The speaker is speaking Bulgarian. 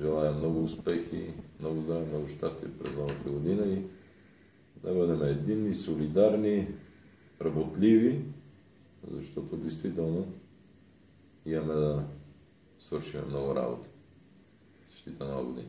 Желая много успехи, много здраве, много щастие през новата година и да бъдем единни, солидарни, работливи, защото действително имаме да свършим много работа. Защита нова година.